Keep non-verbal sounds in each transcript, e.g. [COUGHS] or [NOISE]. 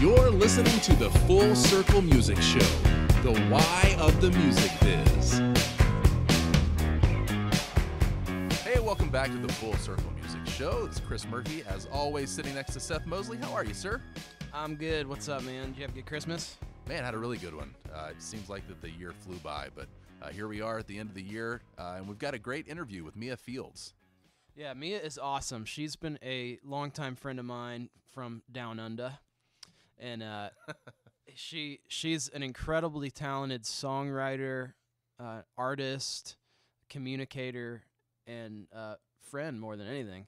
You're listening to the Full Circle Music Show, the why of the music biz. Hey, welcome back to the Full Circle Music Show. It's Chris Murphy, as always, sitting next to Seth Mosley. How are you, sir? I'm good. What's up, man? Did you have a good Christmas? Man, had a really good one. Uh, it seems like that the year flew by, but uh, here we are at the end of the year, uh, and we've got a great interview with Mia Fieldes. Yeah, Mia is awesome. She's been a longtime friend of mine from down under, and uh, she she's an incredibly talented songwriter, uh, artist, communicator, and uh, friend more than anything.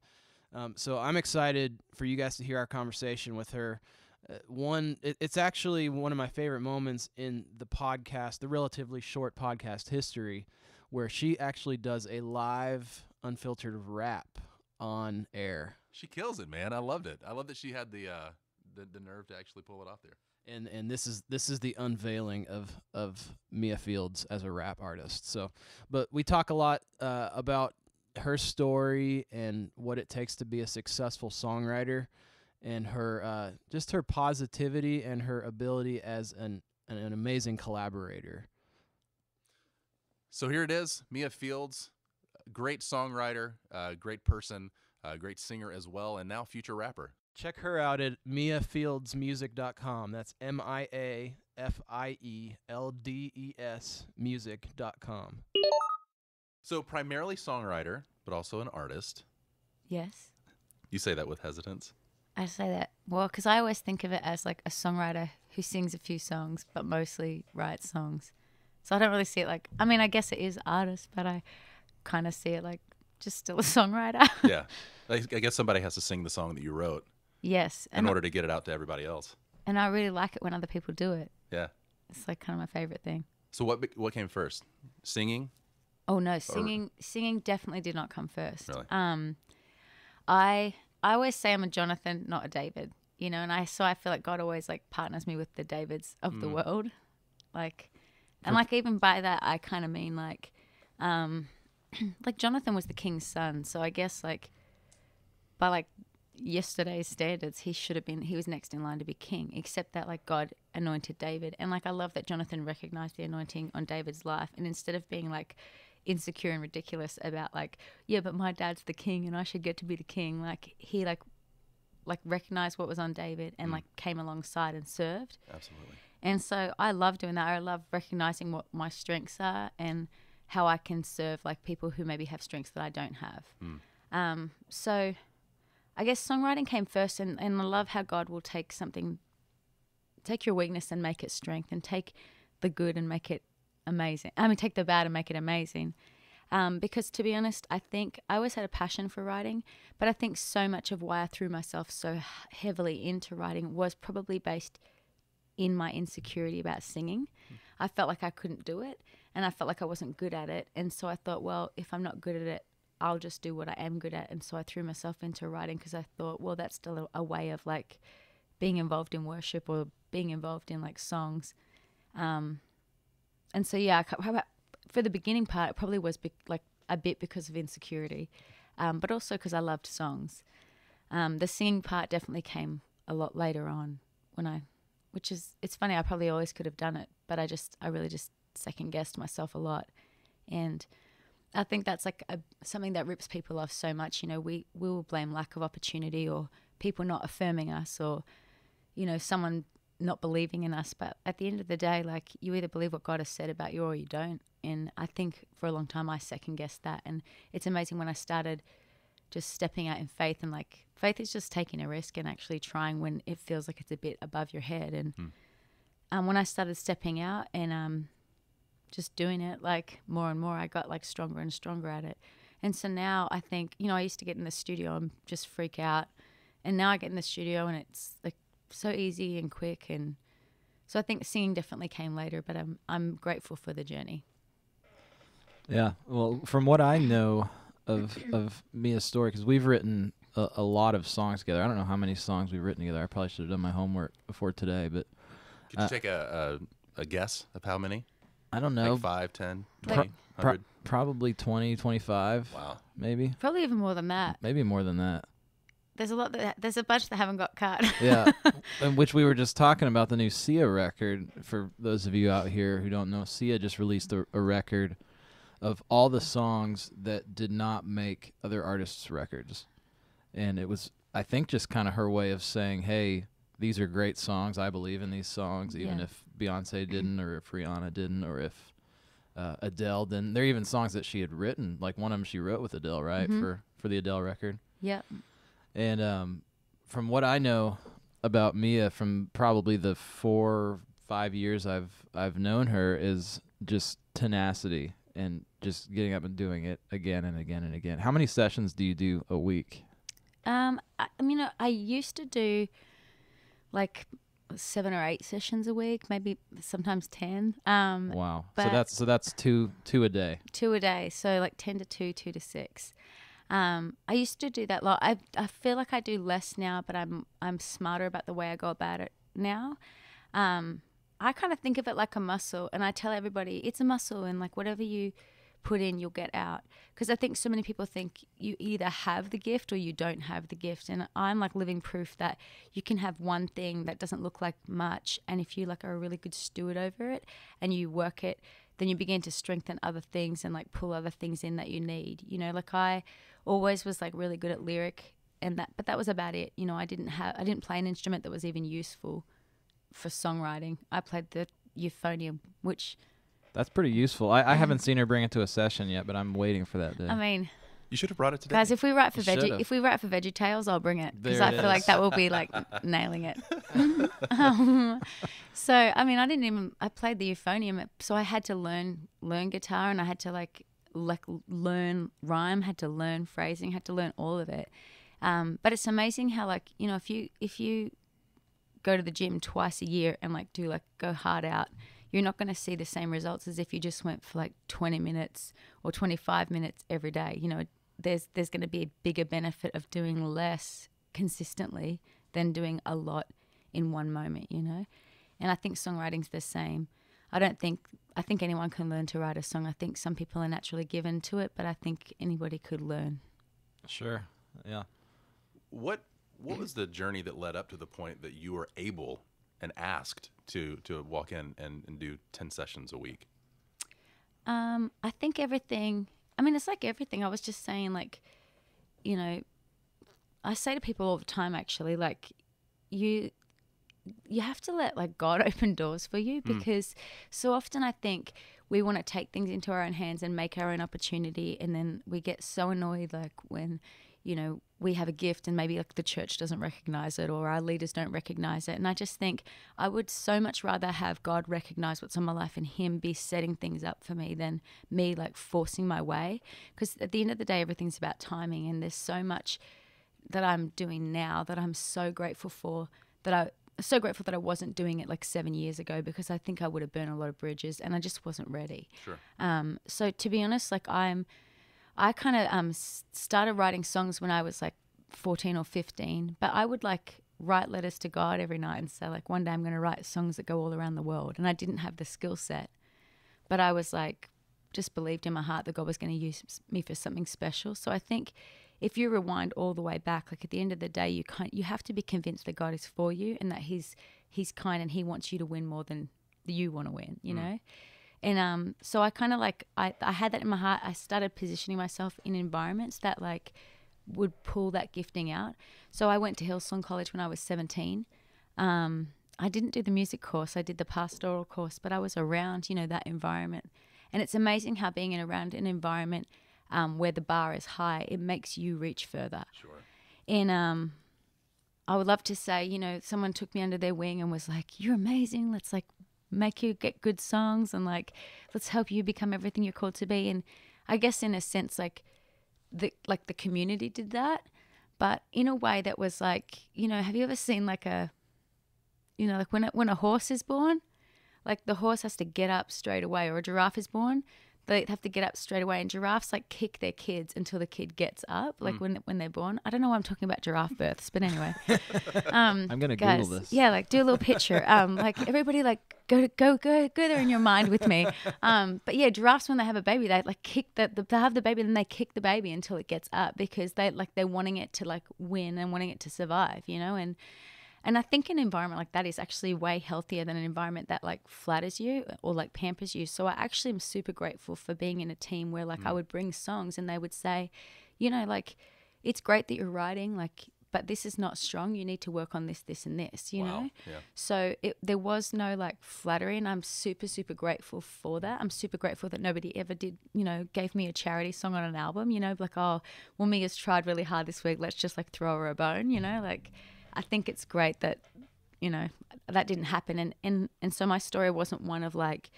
Um, so I'm excited for you guys to hear our conversation with her. Uh, one, it, it's actually one of my favorite moments in the podcast, the relatively short podcast history, where she actually does a live unfiltered rap on air. She kills it, man. I loved it. I love that she had the uh, the, the nerve to actually pull it off there. And and this is this is the unveiling of of Mia Fieldes as a rap artist. So, but we talk a lot uh, about her story and what it takes to be a successful songwriter, and her uh, just her positivity and her ability as an an, an amazing collaborator. So here it is, Mia Fieldes, great songwriter, uh, great person, uh, great singer as well, and now future rapper. Check her out at miafieldesmusic.com. That's M I A F I E L D E S music.com. So primarily songwriter, but also an artist. Yes. You say that with hesitance. I say that well because I always think of it as like a songwriter who sings a few songs but mostly writes songs. So I don't really see it like I mean I guess it is artist, but I kind of see it like just still a [LAUGHS] songwriter. yeah, I, I guess somebody has to sing the song that you wrote yes, in order to get it out to everybody else. and I really like it when other people do it. Yeah. It's like kind of my favorite thing. So what what came first? Singing? Oh no, singing singing definitely did not come first. Really? Um I I always say I'm a Jonathan, not a David. You know, and I so I feel like God always like partners me with the Davids of the Mm. world. Like and like even by that I kind of mean like um [CLEARS THROAT] like Jonathan was the king's son, so I guess like by like yesterday's standards, he should have been he was next in line to be king, except that like God anointed David. And like I love that Jonathan recognized the anointing on David's life and instead of being like insecure and ridiculous about like, yeah, but my dad's the king and I should get to be the king, like he like like recognized what was on David and like came alongside and served. Absolutely. And so I love doing that. I love recognizing what my strengths are and how I can serve like people who maybe have strengths that I don't have. Um, so I guess songwriting came first, and, and I love how God will take something, take your weakness and make it strength, and take the good and make it amazing. I mean, take the bad and make it amazing. Um, because to be honest, I think I always had a passion for writing, but I think so much of why I threw myself so heavily into writing was probably based in my insecurity about singing. I felt like I couldn't do it and I felt like I wasn't good at it. And so I thought, well, if I'm not good at it, I'll just do what I am good at. And so I threw myself into writing because I thought, well, that's still a, a way of like being involved in worship or being involved in like songs. Um, and so, yeah, for the beginning part, it probably was be- like a bit because of insecurity, um, but also because I loved songs. Um, the singing part definitely came a lot later on when I, which is, it's funny, I probably always could have done it, but I just, I really just second guessed myself a lot. And I think that's like a, something that rips people off so much. You know, we, we will blame lack of opportunity or people not affirming us or, you know, someone not believing in us. But at the end of the day, like you either believe what God has said about you or you don't. And I think for a long time I second guessed that. And it's amazing when I started just stepping out in faith and like faith is just taking a risk and actually trying when it feels like it's a bit above your head. And um, when I started stepping out and um, just doing it like more and more, I got like stronger and stronger at it. And so now I think, you know, I used to get in the studio and just freak out. And now I get in the studio and it's like so easy and quick. And so I think singing definitely came later, but I'm, I'm grateful for the journey. Yeah. Well, from what I know of of Mia's story, because we've written a, a lot of songs together. I don't know how many songs we've written together. I probably should have done my homework before today, but Could you Uh, take a, a a guess of how many? I don't know. Like five, ten, Like- twenty, Pro- hundred? probably 20, 25, Wow. maybe. Probably even more than that. Maybe more than that. there's a lot that there's a bunch that haven't got cut. [LAUGHS] Yeah, [LAUGHS] and which we were just talking about the new Sia record. For those of you out here who don't know, Sia just released a, a record of all the songs that did not make other artists' records, and it was, I think, just kind of her way of saying, "Hey, these are great songs. I believe in these songs, even Yeah. if Beyonce didn't, or if Rihanna didn't, or if uh, Adele didn't. There are even songs that she had written, like one of them she wrote with Adele, right, Mhm. for for the Adele record." yep. And um, from what I know about Mia, from probably the four five years I've I've known her, is just tenacity and just getting up and doing it again and again and again. How many sessions do you do a week? Um, I, I mean, I used to do like seven or eight sessions a week, maybe sometimes ten. Um, Wow. So that's so that's two two a day. two a day, so like ten to two, two to six. Um, I used to do that a lot. I I feel like I do less now, but I'm I'm smarter about the way I go about it now. Um, I kind of think of it like a muscle, and I tell everybody it's a muscle, and like whatever you put in, you'll get out. Because I think so many people think you either have the gift or you don't have the gift, and I'm like living proof that you can have one thing that doesn't look like much, and if you like are a really good steward over it, and you work it, then you begin to strengthen other things and like pull other things in that you need. You know, like I always was like really good at lyric and that but that was about it. You know, I didn't have I didn't play an instrument that was even useful for songwriting. I played the euphonium, which That's pretty useful. I, I haven't seen her bring it to a session yet, but I'm waiting for that day. I mean, You should have brought it today. guys, if we write for You veggie should've. if we write for Veggie Tales, I'll bring it because There I it feel like is. that will be [LAUGHS] like nailing it. [LAUGHS] um, so I mean, I didn't even I played the euphonium, so I had to learn learn guitar and I had to like like learn rhyme, had to learn phrasing, had to learn all of it. Um, but it's amazing how like you know if you if you go to the gym twice a year and like do like go hard out you're not going to see the same results as if you just went for like 20 minutes or 25 minutes every day. You know there's there's going to be a bigger benefit of doing less consistently than doing a lot in one moment you know? And i think songwriting's the same. I don't think i think anyone can learn to write a song. I think some people are naturally given to it but i think anybody could learn. Sure. Yeah. what what was the journey that led up to the point that you were able and asked to to walk in and, and do 10 sessions a week Um, I think everything. I mean, it's like everything. I was just saying, like, you know, I say to people all the time, actually, like, you, you have to let like God [LAUGHS] open doors for you because so often I think we want to take things into our own hands and make our own opportunity, and then we get so annoyed, like when, you know, we have a gift and maybe like the church doesn't recognize it or our leaders don't recognize it. And I just think I would so much rather have God recognize what's on my life and Him be setting things up for me than me like forcing my way. Because at the end of the day, everything's about timing, and there's so much that I'm doing now that I'm so grateful for that I so grateful that I wasn't doing it like seven years ago because I think I would have burned a lot of bridges and I just wasn't ready. Sure. Um, so to be honest, like I'm, I kind of um started writing songs when I was like 14 or 15, but I would like write letters to God every night and say like one day I'm going to write songs that go all around the world, and I didn't have the skill set, but I was like just believed in my heart that God was going to use me for something special. So I think if you rewind all the way back, like at the end of the day, you can't, you have to be convinced that God is for you and that He's He's kind and He wants you to win more than you want to win. You know. And um, so I kind of like I, I had that in my heart. I started positioning myself in environments that like would pull that gifting out. So I went to Hillsong College when I was 17. Um, I didn't do the music course. I did the pastoral course, but I was around, you know, that environment. And it's amazing how being in around an environment um, where the bar is high, it makes you reach further. Sure. And um, I would love to say, you know, someone took me under their wing and was like, "You're amazing. Let's like make you get good songs and like let's help you become everything you're called to be." And I guess in a sense, like the like the community did that, but in a way that was like, you know, have you ever seen like a, you know, like when a, when a horse is born, like the horse has to get up straight away, or a giraffe is born. They have to get up straight away. And giraffes like kick their kids until the kid gets up, like Mm. when when they're born. I don't know why I'm talking about giraffe births, but anyway. [LAUGHS] um, I'm gonna guys, Google this. Yeah, like do a little picture. Um, like everybody, like go to go go go there in your mind with me. Um, but yeah, giraffes when they have a baby, they like kick the, the they have the baby, then they kick the baby until it gets up because they like they're wanting it to like win and wanting it to survive, you know, and. And I think an environment like that is actually way healthier than an environment that like flatters you or like pampers you. So I actually am super grateful for being in a team where like I mm. would bring songs and they would say, you know, like it's great that you're writing, like, but this is not strong. You need to work on this, this, and this. You wow. know. Yeah. So it, there was no like flattery, and I'm super, super grateful for that. I'm super grateful that nobody ever did, you know, gave me a charity song on an album. You know, like oh, well, Mia's tried really hard this week. Let's just like throw her a bone. You know, like I think it's great that you know that didn't happen, and and and so my story wasn't one of like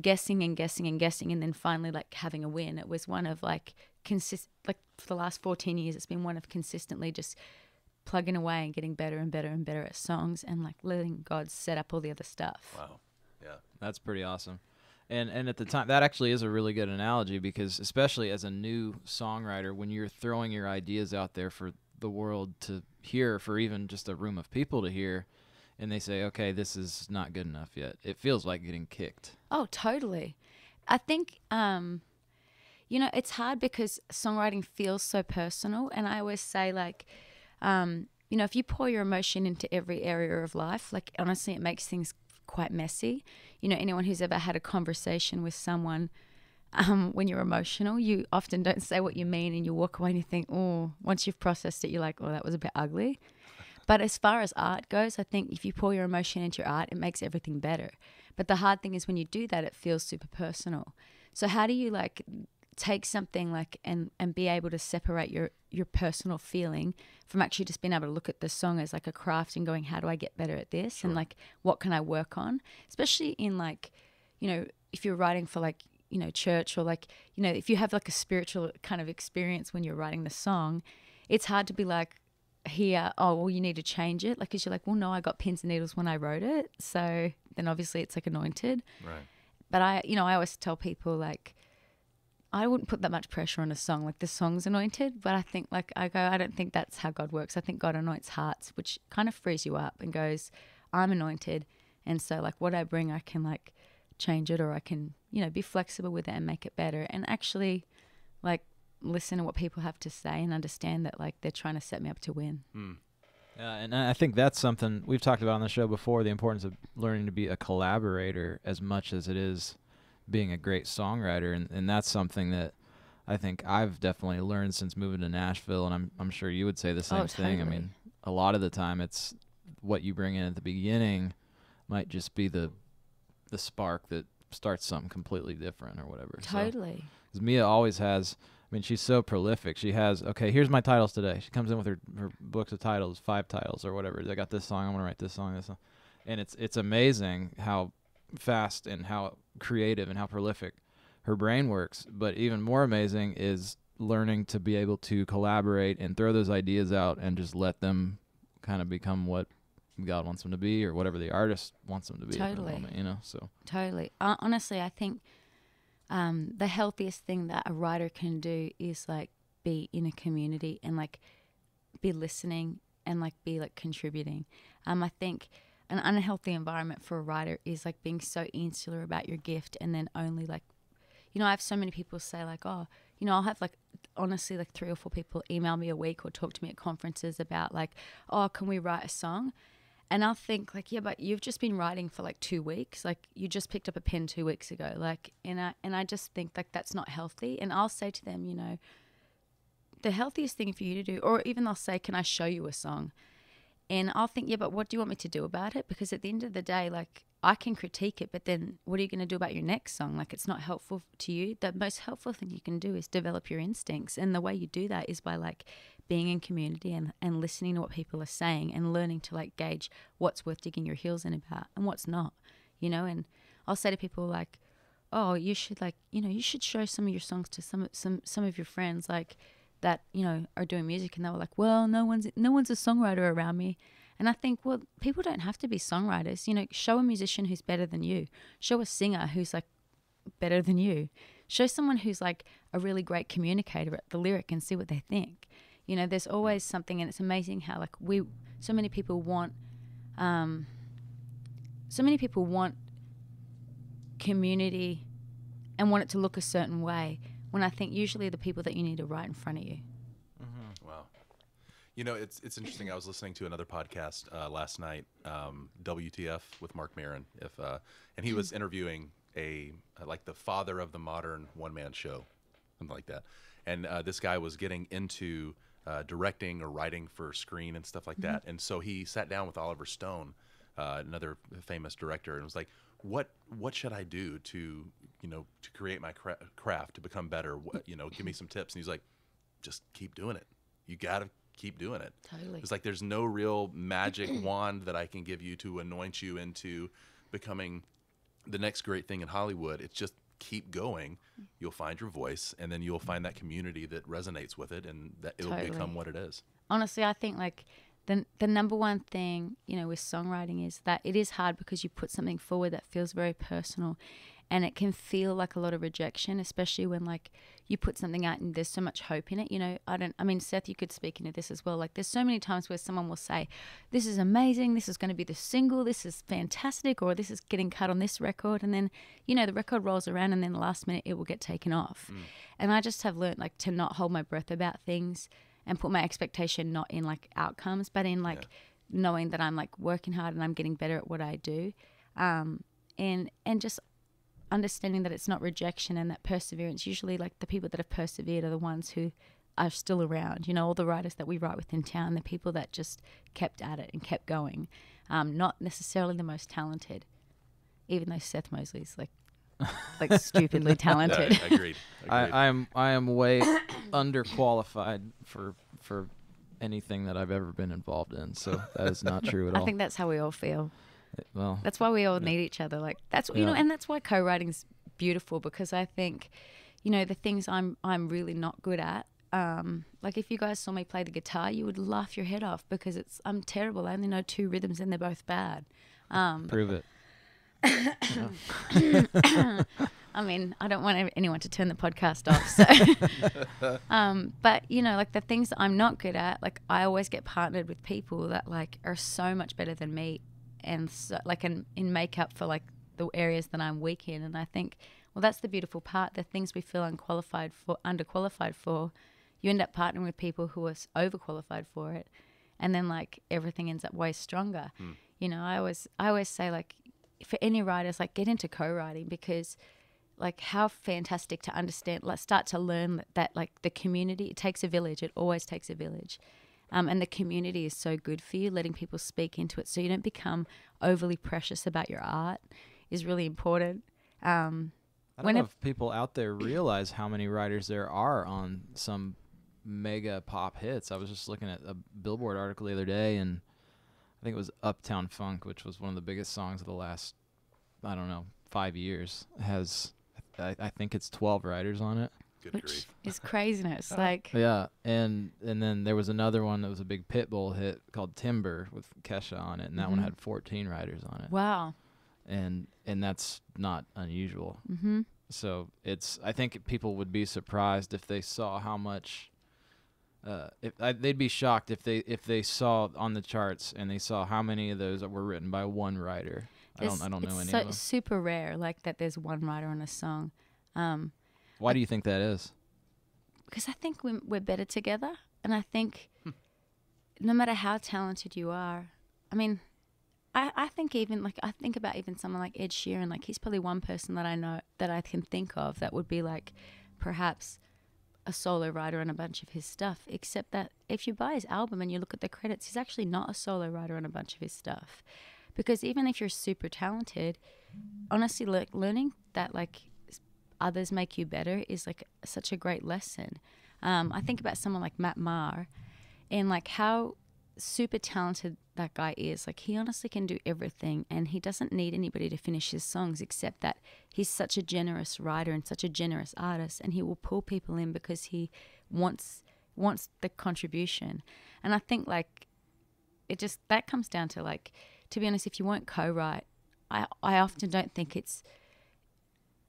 guessing and guessing and guessing, and then finally like having a win. It was one of like consist like for the last 14 years, it's been one of consistently just plugging away and getting better and better and better at songs and like letting God set up all the other stuff. Wow. Yeah. That's pretty awesome. And and at the time that actually is a really good analogy because especially as a new songwriter when you're throwing your ideas out there for the world to hear for even just a room of people to hear and they say okay this is not good enough yet. It feels like getting kicked. Oh, totally. I think, um, you know, it's hard because songwriting feels so personal. And I always say, like, um, you know, if you pour your emotion into every area of life, like, honestly, it makes things quite messy. You know, anyone who's ever had a conversation with someone um, when you're emotional, you often don't say what you mean and you walk away and you think, oh, once you've processed it, you're like, oh, that was a bit ugly. But as far as art goes, I think if you pour your emotion into your art, it makes everything better. But the hard thing is when you do that, it feels super personal. So how do you like take something like and and be able to separate your your personal feeling from actually just being able to look at the song as like a craft and going, how do I get better at this? And like, what can I work on? Especially in like, you know, if you're writing for like you know church or like you know if you have like a spiritual kind of experience when you're writing the song it's hard to be like here oh well you need to change it like because you're like well no i got pins and needles when i wrote it so then obviously it's like anointed Right. but i you know i always tell people like i wouldn't put that much pressure on a song like the song's anointed but i think like i go i don't think that's how god works i think god anoints hearts which kind of frees you up and goes i'm anointed and so like what i bring i can like change it or i can you know be flexible with it and make it better and actually like listen to what people have to say and understand that like they're trying to set me up to win Hmm. Yeah, and I think that's something we've talked about on the show before the importance of learning to be a collaborator as much as it is being a great songwriter. And, and that's something that I think I've definitely learned since moving to Nashville. And I'm, I'm sure you would say the same Oh, thing. I mean, a lot of the time it's what you bring in at the beginning might just be the, the spark that starts something completely different or whatever. So- totally 'Cause Mia always has. I mean, she's so prolific. She has okay. Here's my titles today. She comes in with her her books of titles, five titles or whatever. I got this song. I'm gonna write this song. This song, and it's it's amazing how fast and how creative and how prolific her brain works. But even more amazing is learning to be able to collaborate and throw those ideas out and just let them kind of become what God wants them to be or whatever the artist wants them to be at the Totally. moment. You know, so Totally. Uh, honestly, I think um, the healthiest thing that a writer can do is like be in a community and like be listening and like be like contributing. Um, I think an unhealthy environment for a writer is like being so insular about your gift and then only like, you know, I have so many people say like, oh, you know, I'll have like honestly like three or four people email me a week or talk to me at conferences about like, oh, can we write a song? And I'll think like, yeah, but you've just been writing for like two weeks. Like you just picked up a pen two weeks ago. Like, and I and I just think like that's not healthy. And I'll say to them, you know, the healthiest thing for you to do, or even they'll say, can I show you a song? And I'll think, yeah, but what do you want me to do about it? Because at the end of the day, like I can critique it, but then what are you going to do about your next song? Like it's not helpful to you. The most helpful thing you can do is develop your instincts. And the way you do that is by like being in community and, and listening to what people are saying and learning to like gauge what's worth digging your heels in about and what's not, you know? And I'll say to people like, oh, you should like, you know, you should show some of your songs to some some some of your friends like that, you know, are doing music and they were like, well, no one's no one's a songwriter around me. And I think, well, people don't have to be songwriters. You know, show a musician who's better than you. Show a singer who's like better than you. show someone who's like a really great communicator at the lyric and see what they think. You know, there's always something, and it's amazing how like we, so many people want, um, so many people want community and want it to look a certain way. When I think usually the people that you need are right in front of you. You know, it's it's interesting. I was listening to another podcast uh, last night, um, WTF with Marc Maron, if uh, and he was interviewing a uh, like the father of the modern one man show, something like that. And uh, this guy was getting into uh, directing or writing for screen and stuff like that. And so he sat down with Oliver Stone, uh, another famous director, and was like, "What what should I do to you know to create my cra- craft to become better? What you know, give me some tips." And he's like, "Just keep doing it. You got to keep doing it." Totally. It's like there's no real magic [CLEARS THROAT] wand that I can give you to anoint you into becoming the next great thing in Hollywood. It's just keep going. Mm. You'll find your voice, and then you'll find that community that resonates with it, and that it'll Totally. become what it is. honestly, I think like the the number one thing you know with songwriting is that it is hard because you put something forward that feels very personal, and it can feel like a lot of rejection, especially when like you put something out and there's so much hope in it. You know, I don't. I mean, Seth, you could speak into this as well. Like, there's so many times where someone will say, "This is amazing. This is going to be the single. This is fantastic," or "This is getting cut on this record," and then you know the record rolls around, and then the last minute it will get taken off. And I just have learned like to not hold my breath about things and put my expectation not in like outcomes, but in like knowing that I'm like working hard and I'm getting better at what I do, um, and and just understanding that it's not rejection and that perseverance. Usually, like the people that have persevered are the ones who are still around. You know, all the writers that we write with in town, the people that just kept at it and kept going. Um, not necessarily the most talented, even though Seth Mosley's like like [LAUGHS] stupidly talented. Yeah, [LAUGHS] agreed. agreed. I, I am I am way underqualified for for anything that I've ever been involved in. So that is not [LAUGHS] true at all I think that's how we all feel. Well, That's why we all need each other. Like that's you know, and that's why co-writing's beautiful because I think, you know, the things I'm I'm really not good at. Um, like if you guys saw me play the guitar, you would laugh your head off because it's I'm terrible. I only know two rhythms and they're both bad. Um, prove it. [COUGHS] I mean, I don't want anyone to turn the podcast off. So, [LAUGHS] um, but you know, like the things that I'm not good at, like I always get partnered with people that like are so much better than me, and so, like in in makeup for like the areas that I'm weak in. And I think, well, that's the beautiful part. The things we feel unqualified for, underqualified for, you end up partnering with people who are overqualified for it, and then like everything ends up way stronger. Hmm. You know, I always I always say like for any writers, like get into co-writing because like how fantastic to understand let's start to learn that, that like the community it takes a village it always takes a village um, and the community is so good for you letting people speak into it so you don't become overly precious about your art is really important um, I don't When know if people out there realize how many writers there are on some mega pop hits. I was just looking at a Billboard article the other day, and I think it was Uptown Funk, which was one of the biggest songs of the last, I don't know, five years. Has I, I think it's twelve writers on it. Good which grief. is [LAUGHS] craziness like Yeah, and and then there was another one that was a big Pitbull hit called Timber with Kesha on it, and that one Mhm. had fourteen writers on it, wow and and that's not unusual. mm-hmm. So it's I think people would be surprised if they saw how much. Uh, if I, they'd be shocked if they if they saw on the charts and they saw how many of those were written by one writer. I don't I don't know it's any so of them. super rare like that there's one writer on a song um, Why do you think that is? because I think we're, we're better together. And I think [LAUGHS] no matter how talented you are, I mean, I, I think even like, I think about even someone like Ed Sheeran, like he's probably one person that I know that I can think of that would be like perhaps a solo writer on a bunch of his stuff. Except that if you buy his album and you look at the credits, he's actually not a solo writer on a bunch of his stuff. Because even if you're super talented, honestly, le- learning that like others make you better is like such a great lesson. Um, I think about someone like Matt Maher and like how super talented that guy is. Like he honestly can do everything and he doesn't need anybody to finish his songs except that he's such a generous writer and such a generous artist and he will pull people in because he wants wants the contribution. And I think like it just that comes down to like to be honest if you won't co-write I I often don't think it's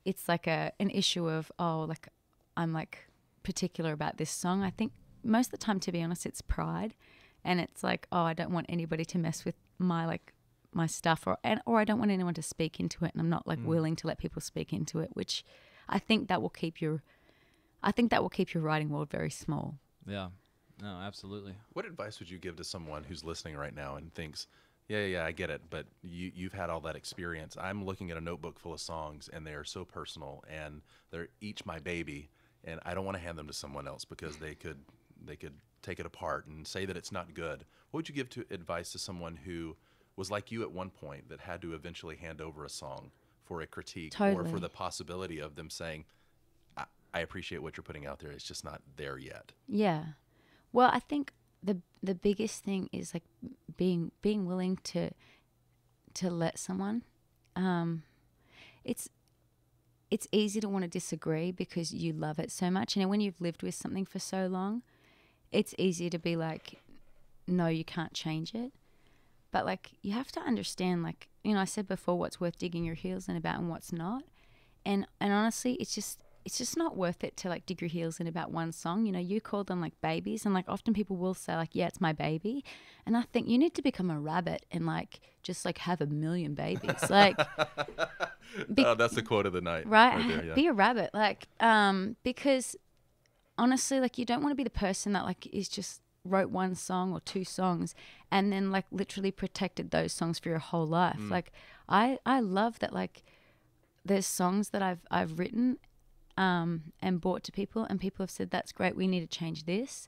it's like a an issue of oh like I'm like particular about this song. I think most of the time, to be honest, it's pride, and it's like oh I don't want anybody to mess with my like my stuff or and or I don't want anyone to speak into it, and I'm not like mm. willing to let people speak into it, which I think that will keep your I think that will keep your writing world very small. Yeah. No, absolutely. What advice would you give to someone who's listening right now and thinks, yeah, yeah, I get it, but you, you've had all that experience. I'm looking at a notebook full of songs, and they are so personal, and they're each my baby, and I don't want to hand them to someone else because they could they could take it apart and say that it's not good. What would you give to advice to someone who was like you at one point that had to eventually hand over a song for a critique or for the possibility of them saying, I, I appreciate what you're putting out there. It's just not there yet. Yeah. Well, I think the the biggest thing is like being being willing to to let someone um it's it's easy to want to disagree because you love it so much and when you've lived with something for so long it's easy to be like no you can't change it. But like you have to understand like you know I said before what's worth digging your heels in about and what's not and and honestly it's just it's just not worth it to like dig your heels in about one song you know you call them like babies and like often people will say like yeah it's my baby and i think you need to become a rabbit and like just like have a million babies like [LAUGHS] Be- oh, that's the quote of the night. right, there, yeah. be a rabbit like um because honestly like you don't want to be the person that like is just wrote one song or two songs and then like literally protected those songs for your whole life Mm. like i i love that like there's songs that i've i've written um and brought to people and people have said that's great we need to change this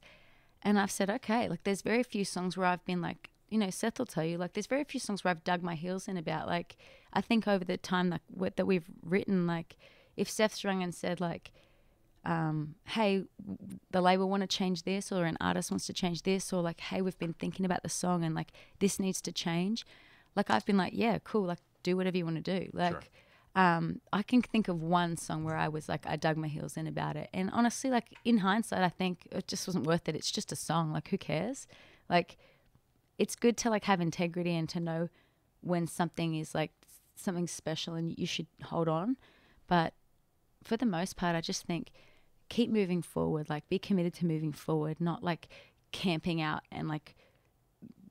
and i've said okay like there's very few songs where i've been like you know seth will tell you like there's very few songs where i've dug my heels in about like i think over the time like what, that we've written like if seth's rung and said like um, hey, the label want to change this, or an artist wants to change this, or like, hey, we've been thinking about the song and like this needs to change. Like I've been like, yeah, cool, like do whatever you want to do. Like, um, I can think of one song where I was like, I dug my heels in about it, and honestly, like in hindsight, I think it just wasn't worth it. It's just a song. Like, who cares? Like, it's good to like have integrity and to know when something is like something special and you should hold on, but for the most part, I just think keep moving forward. Like be committed to moving forward, not like camping out and like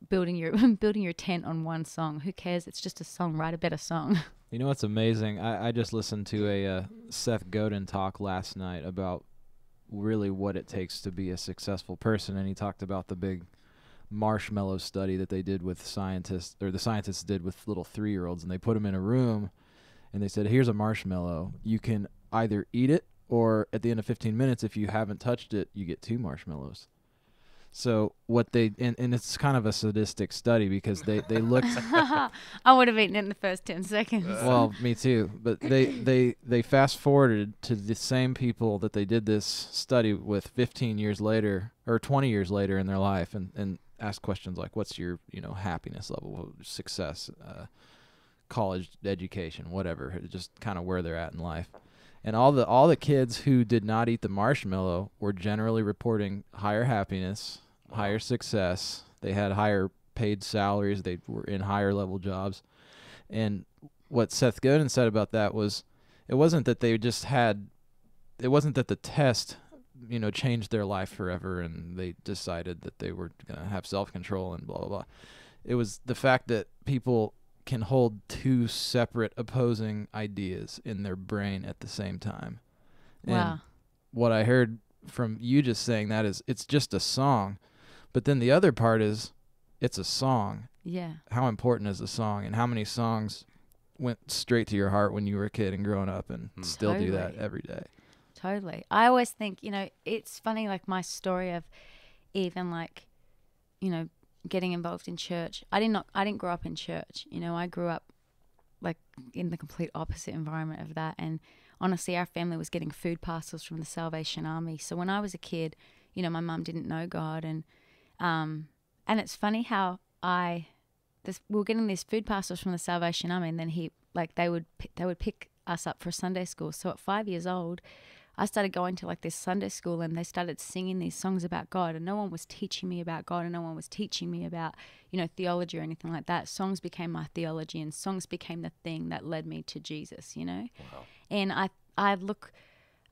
building your [LAUGHS] building your tent on one song. Who cares? It's just a song. Write a better song. [LAUGHS] You know what's amazing? I, I just listened to a uh, Seth Godin talk last night about really what it takes to be a successful person, and he talked about the big marshmallow study that they did with scientists, or the scientists did with little three-year-olds, and they put them in a room, and they said, "Here's a marshmallow. You can either eat it, or at the end of 15 minutes, if you haven't touched it, you get two marshmallows." So what they and, and it's kind of a sadistic study because they they looked [LAUGHS] I would have eaten it in the first ten seconds. well, me too. But they they they fast forwarded to the same people that they did this study with 15 years later or 20 years later in their life, and and asked questions like, "What's your you know happiness level, success, uh, college education, whatever, just kind of where they're at in life." And all the all the kids who did not eat the marshmallow were generally reporting higher happiness, higher success. They had higher paid salaries. They were in higher level jobs. And what Seth Godin said about that was, it wasn't that they just had, it wasn't that the test, you know, changed their life forever and they decided that they were gonna have self control and blah blah blah. It was the fact that people can hold two separate opposing ideas in their brain at the same time. And Wow. what I heard from you just saying that is it's just a song. But then the other part is it's a song. Yeah. How important is a song and how many songs went straight to your heart when you were a kid and growing up and Hmm. still do that every day. Totally. I always think, you know, it's funny, like my story of even like, you know, getting involved in church. I did not, I didn't grow up in church. You know, I grew up like in the complete opposite environment of that. And honestly, our family was getting food parcels from the Salvation Army. So when I was a kid, you know, my mum didn't know God, and um, and it's funny how I, this we were getting these food parcels from the Salvation Army, and then he like they would they would pick us up for Sunday school. So at five years old, I started going to like this Sunday school and they started singing these songs about God and no one was teaching me about God and no one was teaching me about, you know, theology or anything like that. Songs became my theology and songs became the thing that led me to Jesus, you know? Wow. And I I look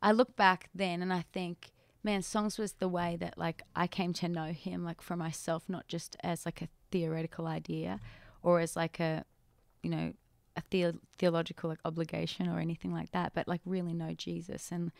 I look back then and I think, man, songs was the way that like I came to know him like for myself, not just as like a theoretical idea or as like a you know, a the- theological like obligation or anything like that, but like really know Jesus and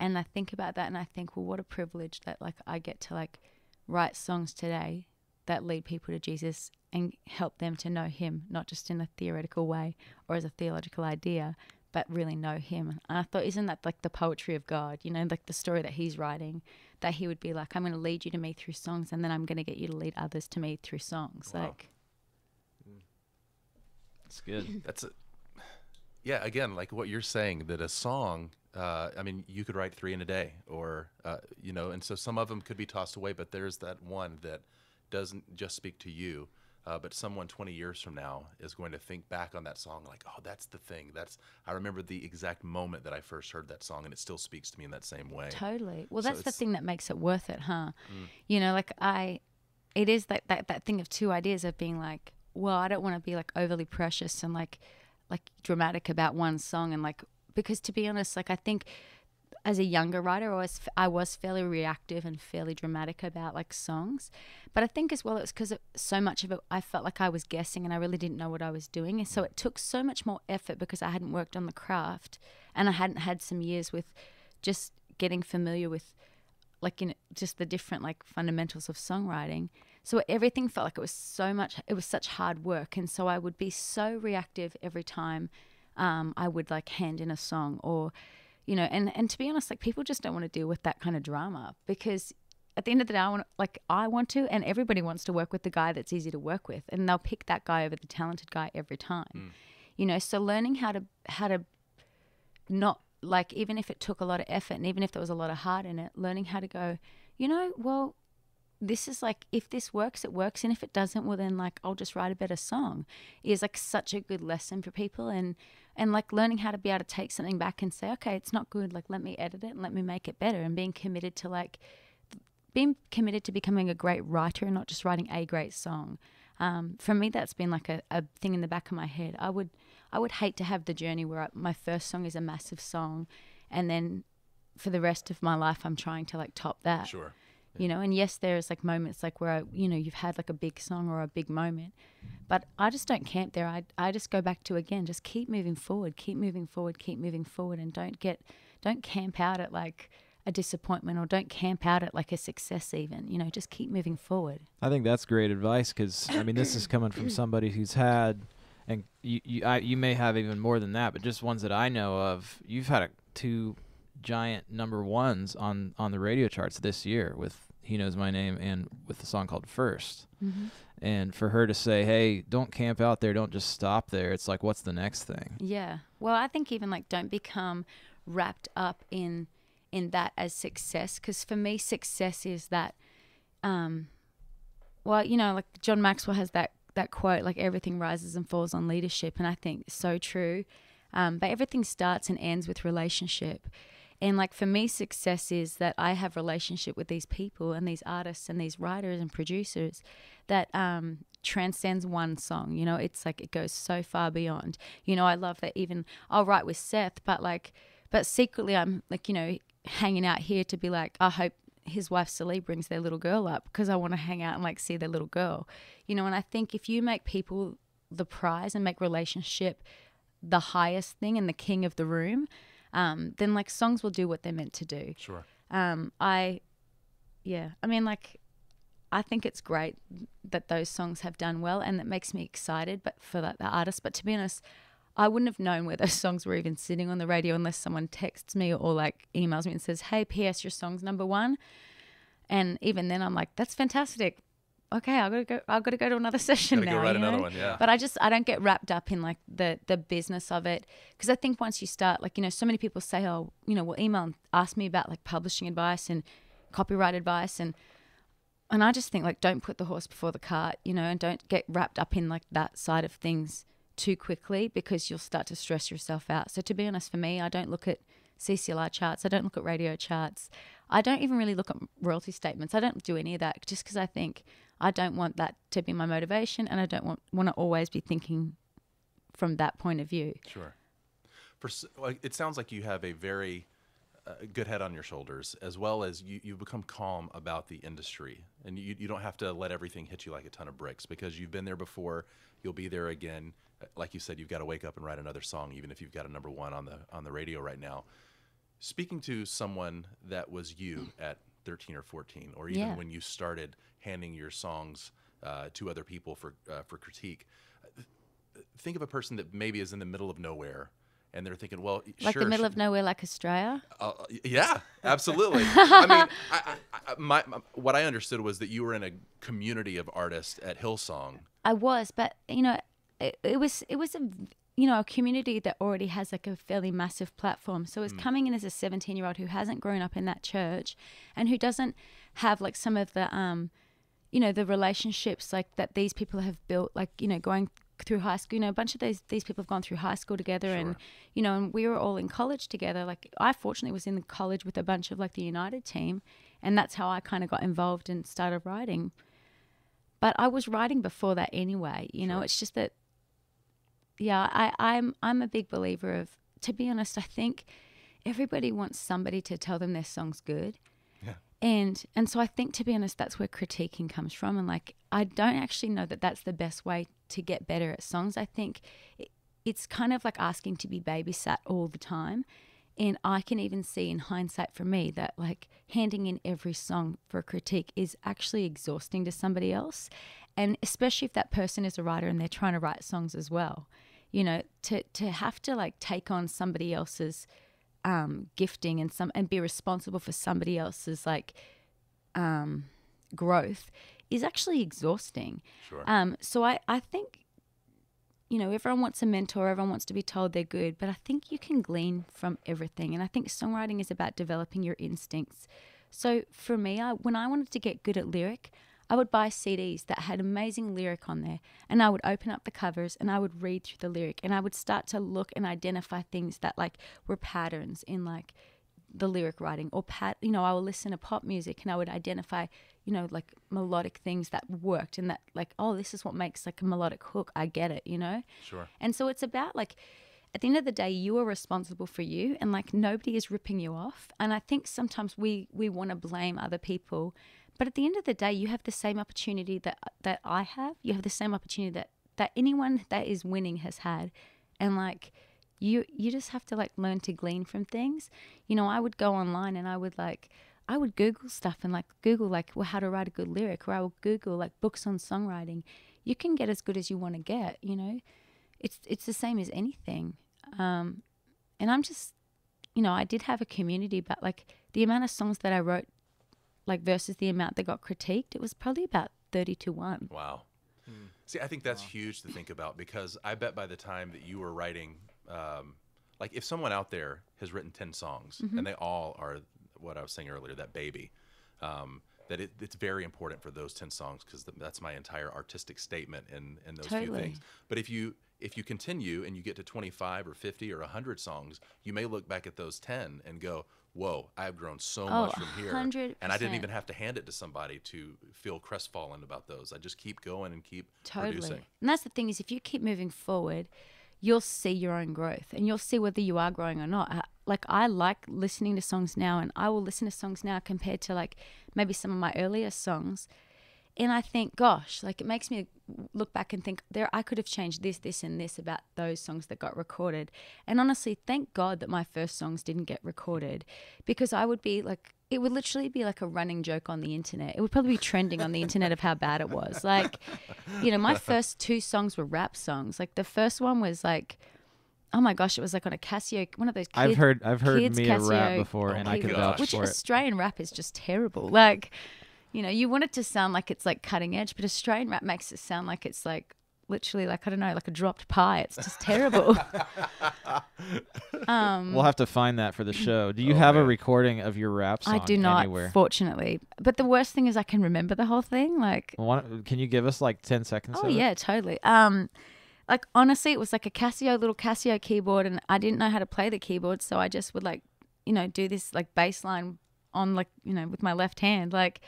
and I think about that and I think, well, what a privilege that like I get to like write songs today that lead people to Jesus and help them to know him, not just in a theoretical way or as a theological idea, but really know him. And I thought, isn't that like the poetry of God? You know, like the story that he's writing, that he would be like, I'm going to lead you to me through songs, and then I'm going to get you to lead others to me through songs. Wow. Like, It's good. That's a, yeah. Again, like what you're saying, that a song. Uh, I mean, you could write three in a day, or uh, you know, and so some of them could be tossed away. But there's that one that doesn't just speak to you, uh, but someone 20 years from now is going to think back on that song like, oh, that's the thing. That's I remember the exact moment that I first heard that song, and it still speaks to me in that same way. Totally. Well, So that's the thing that makes it worth it, huh? You know, like I, it is that, that that thing of two ideas of being like, well, I don't want to be like overly precious and like, like dramatic about one song and like because to be honest, like I think as a younger writer, I was I was fairly reactive and fairly dramatic about like songs, but I think as well it was because so much of it I felt like I was guessing and I really didn't know what I was doing, and so it took so much more effort because I hadn't worked on the craft and I hadn't had some years with just getting familiar with like you know just the different like fundamentals of songwriting. So everything felt like it was so much it was such hard work and so I would be so reactive every time um, I would like hand in a song or you know and and to be honest like people just don't want to deal with that kind of drama because at the end of the day I want like I want to and everybody wants to work with the guy that's easy to work with and they'll pick that guy over the talented guy every time. You know, so learning how to how to not like even if it took a lot of effort and even if there was a lot of heart in it, learning how to go, you know, well, this is like if this works, it works, and if it doesn't, well then like I'll just write a better song is like such a good lesson for people and and like learning how to be able to take something back and say, okay, it's not good, like let me edit it and let me make it better and being committed to like being committed to becoming a great writer and not just writing a great song. Um, for me, that's been like a, a thing in the back of my head. I would, I would hate to have the journey where I, my first song is a massive song, and then for the rest of my life, I'm trying to like top that. Sure. You know, and yes, there's like moments like where I, you know you've had like a big song or a big moment, but I just don't camp there. I I just go back to again, just keep moving forward, keep moving forward, keep moving forward, and don't get, don't camp out at like a disappointment or don't camp out at like a success even. You know, just keep moving forward. I think that's great advice because I mean this is coming from somebody who's had, and you you I, you may have even more than that, but just ones that I know of. You've had a, two giant number ones on on the radio charts this year with "He Knows My Name" and with the song called 1st And for her to say, "Hey, don't camp out there, don't just stop there," it's like, what's the next thing? Yeah. Well, I think even like don't become wrapped up in in that as success because for me success is that um well, you know, like John Maxwell has that that quote like everything rises and falls on leadership and I think so true. Um, but everything starts and ends with relationship. And like for me, success is that I have relationship with these people and these artists and these writers and producers that um, transcends one song. You know, it's like it goes so far beyond. You know, I love that even I'll write with Seth, but like, but secretly I'm like, you know, hanging out here to be like, I hope his wife Celie brings their little girl up because I want to hang out and like see their little girl. You know, and I think if you make people the prize and make relationship the highest thing and the king of the room, um, then like songs will do what they're meant to do. Sure. Um, I, yeah, I mean, like, I think it's great that those songs have done well, and that makes me excited. But for like, the artist, but to be honest, I wouldn't have known where [LAUGHS] those songs were even sitting on the radio unless someone texts me or like emails me and says, "Hey, P.S. Your song's number one," and even then, I'm like, "That's fantastic." Okay, I gotta go. I gotta go to another [LAUGHS] session Gotta now. go write know? another one. Yeah. But I just I don't get wrapped up in like the the business of it because I think once you start like you know so many people say oh you know will email and ask me about like publishing advice and copyright advice and and I just think like don't put the horse before the cart you know and don't get wrapped up in like that side of things too quickly because you'll start to stress yourself out. So to be honest for me I don't look at CCLI charts. I don't look at radio charts. I don't even really look at royalty statements. I don't do any of that just because I think I don't want that to be my motivation, and I don't want want to always be thinking from that point of view. Sure. For it sounds like you have a very uh, good head on your shoulders, as well as you you've become calm about the industry, and you you don't have to let everything hit you like a ton of bricks because you've been there before. You'll be there again. Uh, Like you said, you've got to wake up and write another song, even if you've got a number one on the on the radio right now. Speaking to someone that was you at 13 or 14, or even Yeah. when you started handing your songs uh, to other people for uh, for critique, think of a person that maybe is in the middle of nowhere and they're thinking, well, Like sure, the middle of nowhere, like Australia. uh, yeah, absolutely. [LAUGHS] I mean, I, I, my, my, what I understood was that you were in a community of artists at Hillsong. I was, but you know, it, it was it was a you know a community that already has like a fairly massive platform. So it's coming in as a 17 year old who hasn't grown up in that church, and who doesn't have like some of the um, you know, the relationships like that these people have built, like you know, going through high school. You know, a bunch of these these people have gone through high school together, and you know, and we were all in college together. Like I fortunately was in college with a bunch of like the United team, and that's how I kind of got involved and started writing but I was writing before that anyway. You know, it's just that, yeah, I, I'm I'm a big believer of. To be honest, I think everybody wants somebody to tell them their song's good. And and so I think to be honest, that's where critiquing comes from. And like, I don't actually know that that's the best way to get better at songs. I think it, it's kind of like asking to be babysat all the time. And I can even see in hindsight for me that like handing in every song for a critique is actually exhausting to somebody else. And especially if that person is a writer and they're trying to write songs as well. You know, to, to have to like take on somebody else's um, gifting and some and be responsible for somebody else's like um, growth is actually exhausting. Sure. Um, so I, I think, you know, everyone wants a mentor, everyone wants to be told they're good, but I think you can glean from everything. And I think songwriting is about developing your instincts. So for me, I, when I wanted to get good at lyric, I would buy CDs that had amazing lyric on there, and I would open up the covers and I would read through the lyric, and I would start to look and identify things that like were patterns in like the lyric writing or pat you know i would listen to pop music and i would identify you know like melodic things that worked and that like oh this is what makes like a melodic hook i get it you know Sure. and so it's about like at the end of the day you are responsible for you and like nobody is ripping you off and i think sometimes we we want to blame other people but at the end of the day you have the same opportunity that that i have. You have the same opportunity that that anyone that is winning has had. And like you you just have to like learn to glean from things. You know i would go online and i would like i would google stuff and like google like well how to write a good lyric or i would google like books on songwriting. You can get as good as you want to get you know? It's it's the same as anything. Um and i'm just you know i did have a community but like the amount of songs that i wrote like versus the amount that got critiqued it was probably about 30 to 1 Wow. See, I think that's huge to think about because I bet by the time that you were writing, um, like if someone out there has written 10 songs Mm-hmm. and they all are what I was saying earlier, that baby, um, that it, it's very important for those 10 songs because that's my entire artistic statement in, in those few Totally. things. But if you if you continue and you get to 25 or 50 or 100 songs, you may look back at those 10 and go, whoa, I've grown so Oh, much from here. 100%. And I didn't even have to hand it to somebody to feel crestfallen about those. I just keep going and keep Totally. producing. And that's the thing is if you keep moving forward, you'll see your own growth and you'll see whether you are growing or not. Uh, like I like listening to songs now and I will listen to songs now compared to like maybe some of my earlier songs. And I think, gosh, like it makes me look back and think there I could have changed this, this and this about those songs that got recorded. And honestly, thank God that my first songs didn't get recorded because I would be like it would literally be like a running joke on the internet. It would probably be trending on the internet of how bad it was. Like, you know, my first two songs were rap songs. Like the first one was like, oh my gosh, it was like on a Casio, one of those. Kid, I've heard I've heard kids Mia rap before, Oh and I could gosh. vouch which for it. Australian rap is just terrible. Like, you know, you want it to sound like it's like cutting edge, but Australian rap makes it sound like it's like literally like I don't know, like a dropped pie. It's just terrible. [LAUGHS] um, We'll have to find that for the show. Do you Oh, have a recording of your rap song I do not, anywhere? fortunately. But the worst thing is I can remember the whole thing. Like, Why don't- can you give us like ten seconds? oh of it? yeah, totally. Um, like honestly, it was like a Casio little Casio keyboard, and I didn't know how to play the keyboard, so I just would like you know, do this like bass line on like, you know, with my left hand, like,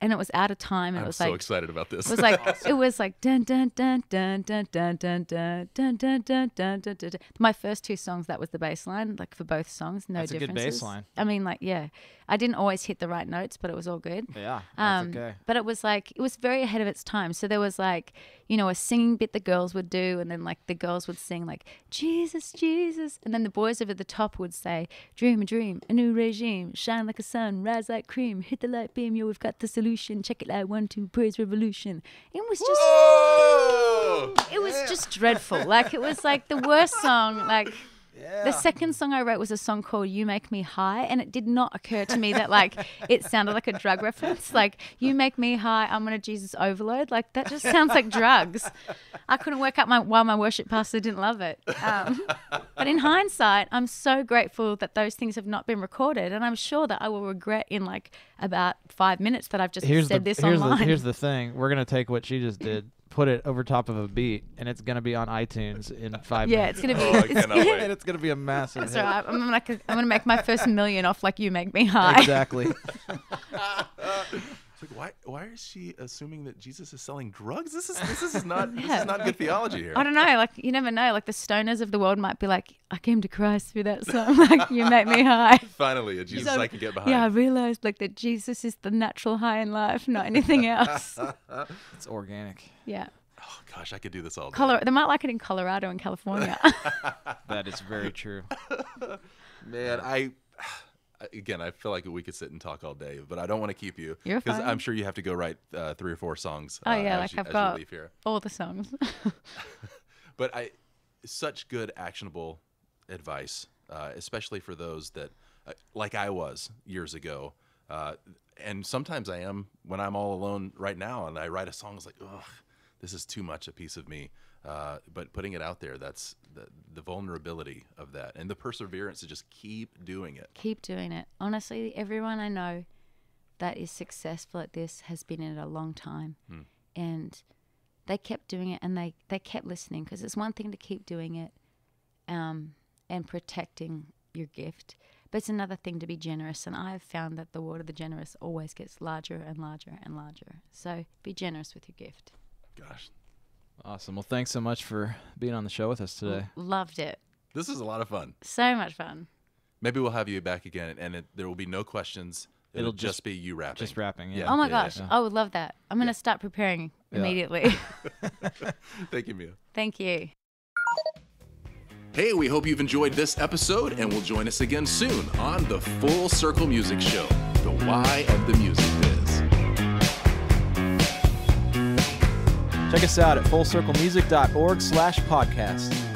and it was out of time. And I'm it was so like, excited about this. it was like it was like dun dun dun dun dun dun dun dun dun dun dun dun dun dun. My first two songs that was the bass line, like for both songs, no That's a good differences. bass line. I mean, like yeah, I didn't always hit the right notes, but it was all good. Yeah, Um, okay. But it was like it was very ahead of its time. So there was like you know a singing bit the girls would do, and then like the girls would sing like Jesus, Jesus, and then the boys over the top would say Dream a dream, a new regime, shine like a sun, rise like cream, hit the light beam, yo, we've got the solution. Check it out, one two, praise revolution. It was just Whoa! it was just dreadful. Like it was like the worst song. Like the second song I wrote was a song called "You Make Me High," and it did not occur to me that like it sounded like a drug reference. Like "You Make Me High," I'm on a Jesus overload. Like that just sounds like drugs. I couldn't work out my why my worship pastor didn't love it. Um, [LAUGHS] but in hindsight, I'm so grateful that those things have not been recorded, and I'm sure that I will regret in like about five minutes that I've just Here's said the this here's online. the here's the thing. We're gonna take what she just did, put it over top of a beat, and it's gonna be on iTunes in [LAUGHS] five yeah, minutes. it's gonna oh, be. Oh, [LAUGHS] it's, cannot wait. and [LAUGHS] it's gonna be a massive That's hit. all right. I'm like, I'm gonna make my first million off like you make me high. Exactly. It's like, why why is she assuming that Jesus is selling drugs? This is this is [LAUGHS] not this is not good theology here. I don't know. Like you never know. Like the stoners of the world might be like, I came to Christ through that song. [LAUGHS] Like you make me high. [LAUGHS] Finally, a Jesus So- I can get behind. Yeah, I realized like that Jesus is the natural high in life, not anything else. it's organic. yeah. Oh gosh, I could do this all day. Color- they might like it in Colorado and California. That is very true. Man, I again, I feel like we could sit and talk all day, but I don't want to keep you because. I'm sure you have to go write uh, three or four songs. Oh, uh, yeah, like you, I've got- leave here. All the songs. [LAUGHS] [LAUGHS] But I, such good actionable advice, uh, especially for those that, uh, like I was years ago, uh, and sometimes I am when I'm all alone right now, and I write a song. It's like, ugh, this is too much a piece of me. Uh, but putting it out there, that's the, the vulnerability of that, and the perseverance to just keep doing it. Keep doing it. Honestly, everyone I know that is successful at this has been in it a long time. And they kept doing it and they, they kept listening because it's one thing to keep doing it um, and protecting your gift. But it's another thing to be generous. And I've found that the word of the generous always gets larger and larger and larger. So be generous with your gift. Gosh, Awesome. Well, thanks so much for being on the show with us today. Loved it. this is a lot of fun. So much fun. Maybe we'll have you back again, and it, there will be no questions. It'll, It'll just, just- be you rapping. Just rapping. Yeah. Yeah. Oh my yeah, gosh. yeah. I would love that. I'm going to start preparing Yeah. immediately. [LAUGHS] Thank you, Mia. Thank you. Hey, we hope you've enjoyed this episode and will join us again soon on the Full Circle Music Show, the why of the music Check us out at fullcirclemusic.org slash podcast.